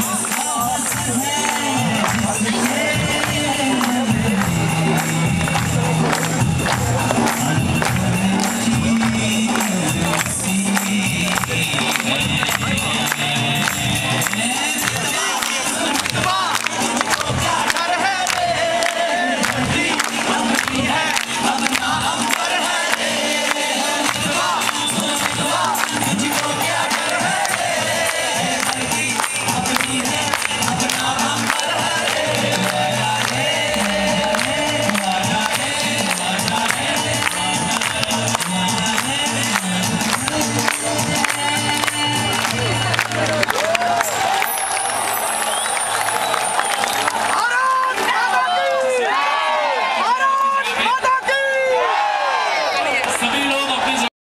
축하해.